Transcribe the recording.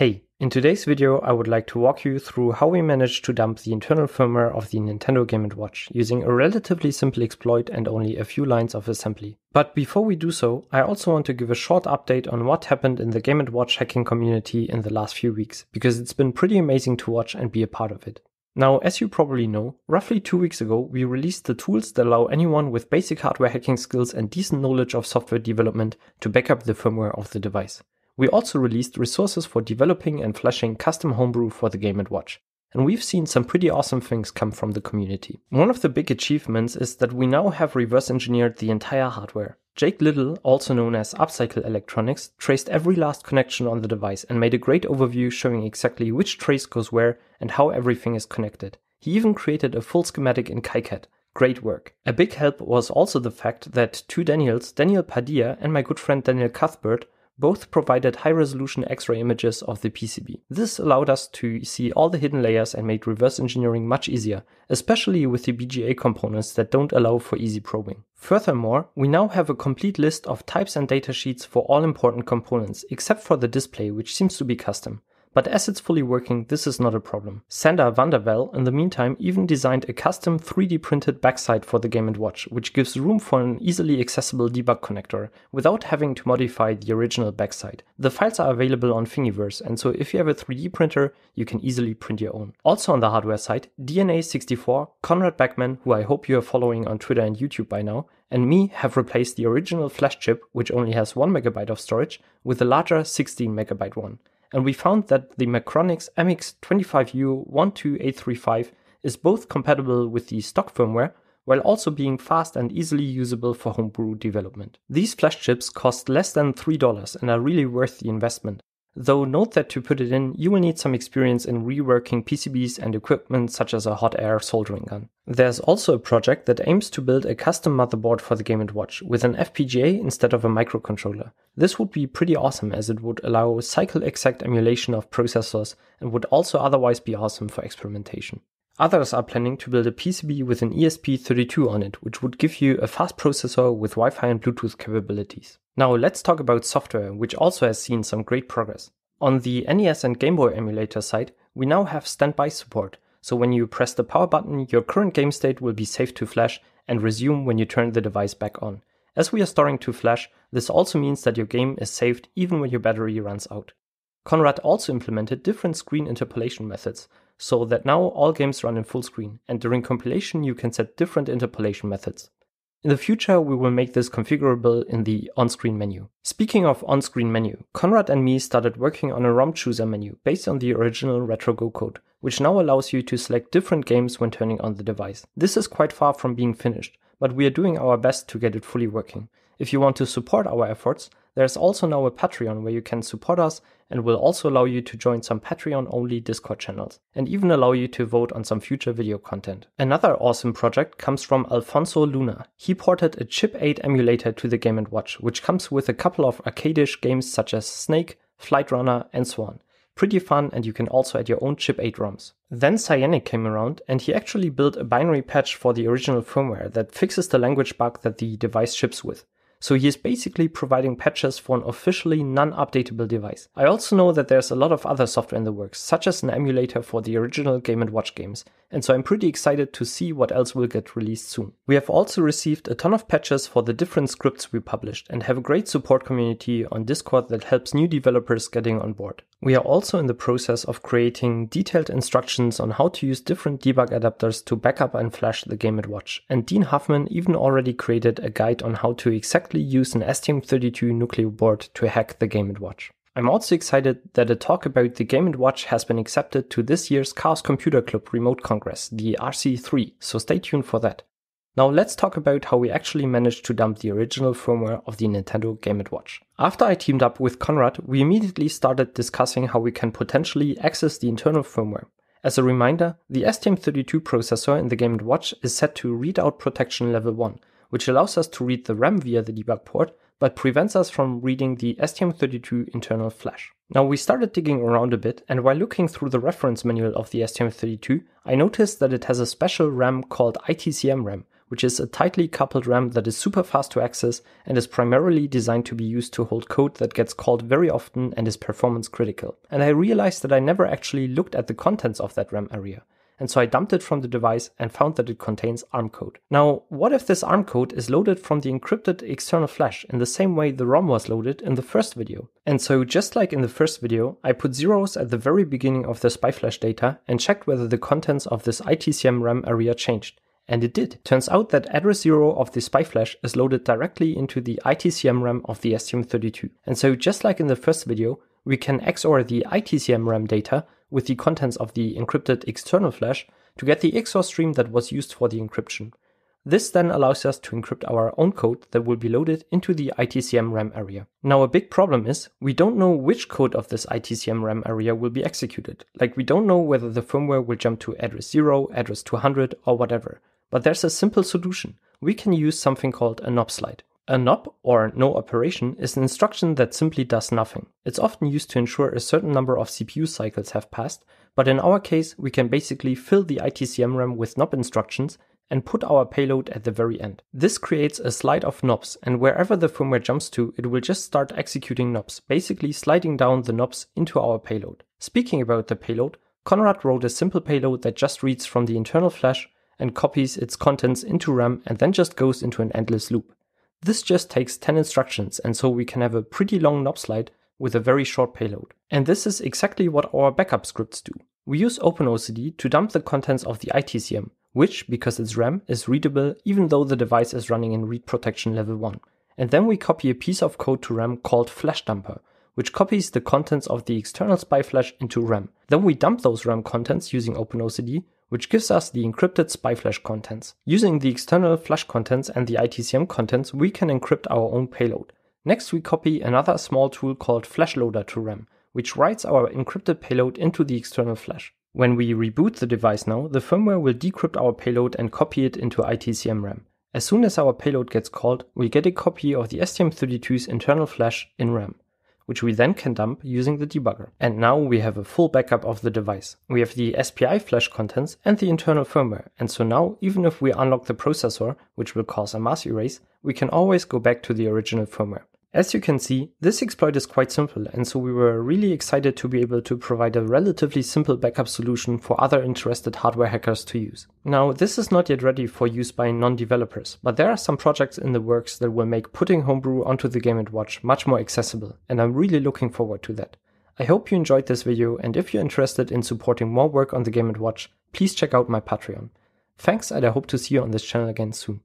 Hey, in today's video I would like to walk you through how we managed to dump the internal firmware of the Nintendo Game & Watch using a relatively simple exploit and only a few lines of assembly. But before we do so, I also want to give a short update on what happened in the Game & Watch hacking community in the last few weeks, because it's been pretty amazing to watch and be a part of it. Now, as you probably know, roughly two weeks ago, we released the tools that allow anyone with basic hardware hacking skills and decent knowledge of software development to back up the firmware of the device. We also released resources for developing and flashing custom homebrew for the Game & Watch. And we've seen some pretty awesome things come from the community. One of the big achievements is that we now have reverse engineered the entire hardware. Jake Little, also known as Upcycle Electronics, traced every last connection on the device and made a great overview showing exactly which trace goes where and how everything is connected. He even created a full schematic in KiCad. Great work. A big help was also the fact that two Daniels, Daniel Padilla and my good friend Daniel Cuthbert, both provided high resolution X-ray images of the PCB. This allowed us to see all the hidden layers and made reverse engineering much easier, especially with the BGA components that don't allow for easy probing. Furthermore, we now have a complete list of types and datasheets for all important components, except for the display, which seems to be custom. But as it's fully working, this is not a problem. Sander Vanderwell, in the meantime, even designed a custom 3D printed backside for the Game & Watch, which gives room for an easily accessible debug connector, without having to modify the original backside. The files are available on Thingiverse, and so if you have a 3D printer, you can easily print your own. Also on the hardware side, DNA64, Conrad Beckman, who I hope you are following on Twitter and YouTube by now, and me have replaced the original flash chip, which only has 1MB of storage, with a larger 16MB one and we found that the Macronix MX25U12835 is both compatible with the stock firmware while also being fast and easily usable for homebrew development. These flash chips cost less than $3 and are really worth the investment. Though note that to put it in, you will need some experience in reworking PCBs and equipment such as a hot air soldering gun. There's also a project that aims to build a custom motherboard for the Game & Watch with an FPGA instead of a microcontroller. This would be pretty awesome as it would allow cycle exact emulation of processors and would also otherwise be awesome for experimentation. Others are planning to build a PCB with an ESP32 on it, which would give you a fast processor with Wi-Fi and Bluetooth capabilities. Now let's talk about software, which also has seen some great progress. On the NES and Game Boy emulator side, we now have standby support, so when you press the power button, your current game state will be saved to flash and resume when you turn the device back on. As we are storing to flash, this also means that your game is saved even when your battery runs out. Conrad also implemented different screen interpolation methods, so that now all games run in full screen, and during compilation you can set different interpolation methods. In the future, we will make this configurable in the on-screen menu. Speaking of on-screen menu, Conrad and me started working on a ROM chooser menu based on the original RetroGo code, which now allows you to select different games when turning on the device. This is quite far from being finished, but we are doing our best to get it fully working. If you want to support our efforts, there's also now a Patreon where you can support us and will also allow you to join some Patreon only Discord channels and even allow you to vote on some future video content. Another awesome project comes from Alfonso Luna. He ported a Chip 8 emulator to the Game & Watch, which comes with a couple of arcadish games such as Snake, Flight Runner, and so on. Pretty fun, and you can also add your own Chip 8 ROMs. Then Cyanic came around, and he actually built a binary patch for the original firmware that fixes the language bug that the device ships with. So he is basically providing patches for an officially non-updatable device. I also know that there's a lot of other software in the works, such as an emulator for the original Game & Watch games, and so I'm pretty excited to see what else will get released soon. We have also received a ton of patches for the different scripts we published and have a great support community on Discord that helps new developers getting on board. We are also in the process of creating detailed instructions on how to use different debug adapters to backup and flash the Game & Watch, and Dean Huffman even already created a guide on how to exactly use an STM32 Nucleo board to hack the Game & Watch. I'm also excited that a talk about the Game & Watch has been accepted to this year's Chaos Computer Club Remote Congress, the RC3, so stay tuned for that. Now let's talk about how we actually managed to dump the original firmware of the Nintendo Game & Watch. After I teamed up with Conrad, we immediately started discussing how we can potentially access the internal firmware. As a reminder, the STM32 processor in the Game & Watch is set to readout protection level 1, which allows us to read the RAM via the debug port, but prevents us from reading the STM32 internal flash. Now we started digging around a bit, and while looking through the reference manual of the STM32, I noticed that it has a special RAM called ITCM RAM, which is a tightly coupled RAM that is super fast to access and is primarily designed to be used to hold code that gets called very often and is performance critical. And I realized that I never actually looked at the contents of that RAM area and so I dumped it from the device and found that it contains ARM code. Now, what if this ARM code is loaded from the encrypted external flash in the same way the ROM was loaded in the first video? And so, just like in the first video, I put zeros at the very beginning of the SPI-Flash data and checked whether the contents of this ITCM RAM area changed. And it did. Turns out that address 0 of the SPI-Flash is loaded directly into the ITCM RAM of the STM32. And so just like in the first video, we can XOR the ITCM RAM data with the contents of the encrypted external flash to get the XOR stream that was used for the encryption. This then allows us to encrypt our own code that will be loaded into the ITCM RAM area. Now a big problem is we don't know which code of this ITCM RAM area will be executed. Like we don't know whether the firmware will jump to address 0, address 200 or whatever. But there's a simple solution. We can use something called a NOP slide. A NOP, or no operation, is an instruction that simply does nothing. It's often used to ensure a certain number of CPU cycles have passed, but in our case, we can basically fill the ITCM RAM with NOP instructions and put our payload at the very end. This creates a slide of NOPs, and wherever the firmware jumps to, it will just start executing NOPs, basically sliding down the NOPs into our payload. Speaking about the payload, Conrad wrote a simple payload that just reads from the internal flash and copies its contents into RAM and then just goes into an endless loop. This just takes 10 instructions, and so we can have a pretty long knob slide with a very short payload. And this is exactly what our backup scripts do. We use OpenOCD to dump the contents of the ITCM, which, because it's RAM, is readable even though the device is running in read protection level 1. And then we copy a piece of code to RAM called FlashDumper, which copies the contents of the external SPI-Flash into RAM. Then we dump those RAM contents using OpenOCD, which gives us the encrypted SPI-Flash contents. Using the external flash contents and the ITCM contents, we can encrypt our own payload. Next, we copy another small tool called FlashLoader to RAM, which writes our encrypted payload into the external flash. When we reboot the device now, the firmware will decrypt our payload and copy it into ITCM RAM. As soon as our payload gets called, we get a copy of the STM32's internal flash in RAM which we then can dump using the debugger. And now we have a full backup of the device. We have the SPI flash contents and the internal firmware. And so now, even if we unlock the processor, which will cause a mass erase, we can always go back to the original firmware. As you can see, this exploit is quite simple, and so we were really excited to be able to provide a relatively simple backup solution for other interested hardware hackers to use. Now, this is not yet ready for use by non-developers, but there are some projects in the works that will make putting Homebrew onto the Game & Watch much more accessible, and I'm really looking forward to that. I hope you enjoyed this video, and if you're interested in supporting more work on the Game & Watch, please check out my Patreon. Thanks, and I hope to see you on this channel again soon.